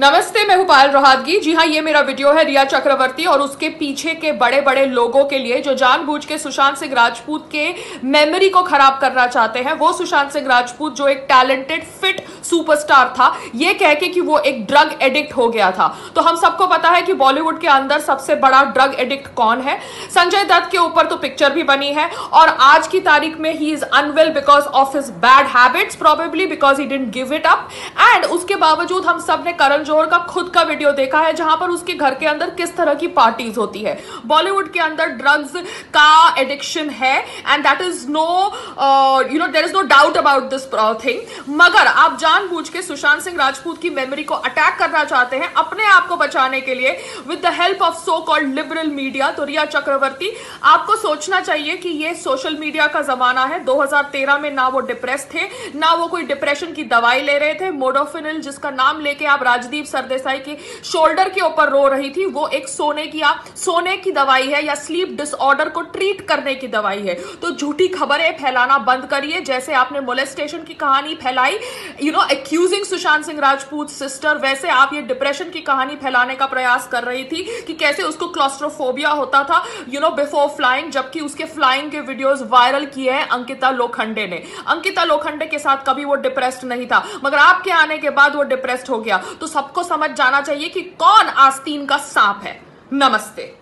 नमस्ते, मैं पायल रोहातगी जी हाँ ये मेरा वीडियो है रिया चक्रवर्ती और उसके पीछे के बड़े बड़े लोगों के लिए जो जानबूझ के सुशांत सिंह राजपूत के मेमोरी को खराब करना चाहते हैं, वो सुशांत सिंह राजपूत जो एक टैलेंटेड फिट सुपरस्टार था, ये कह के कि वो एक ड्रग एडिक्ट हो गया था। तो हम सबको पता है कि बॉलीवुड के अंदर सबसे बड़ा ड्रग एडिक्ट कौन है? संजय दत्त के ऊपर तो पिक्चर भी बनी है और आज की तारीख में he is unwell because of his bad habits probably because he didn't give it up and उसके बावजूद हम सबने करण जोहर का खुद का वीडियो देखा है, जहाँ पर उसके घर के अंदर किस तरह की पार्टीज़ होती है। बॉलीवुड के अंदर ड्रग्स का एडिक्शन है and that is no you know there is no doubt about this thing मगर आप जानबूझ के सुशांत सिंह राजपूत की मेमोरी को अटैक करना चाहते हैं, अपने आप को बचाने के लिए with the help of so called liberal media तो रिया चक्रवर्ती, आपको सोचना चाहिए कि ये सोशल मीडिया का जमाना है। 2013 में ना वो डिप्रेस थे, ना वो कोई डिप्रेशन की दवाई ले रहे थे। मोडोफिनिल जिसका नाम लेके आप राजदीप सरदेसाई की शोल्डर के ऊपर रो रही थी। वो एक सोने की या सोने की दवाई है या स्लीप डिसऑर्डर को ट्रीट करने की दवाई है। तो झूठी खबरें फैलाना बंद करिए। जैसे आपने मोलेस्टेशन की कहानी फैलाई you know accusing Sushant Singh Rajput sister वैसे आप ये डिप्रेशन की कहानी फैलाने का प्रयास कर रही थी कि कैसे उसको क्लॉस्ट्रोफोबिया होता था यू नो बिफोर फ्लाइंग जबकि उसके फ्लाइंग के वीडियोस वायरल किए हैं अंकिता लोखंडे ने। अंकिता लोखंडे के साथ कभी वो डिप्रेस्ड नहीं था, मगर आपके आने के बाद वो डिप्रेस्ड हो गया। तो सबको समझ जाना चाहिए कि कौन आस्तीन का सांप है। नमस्ते।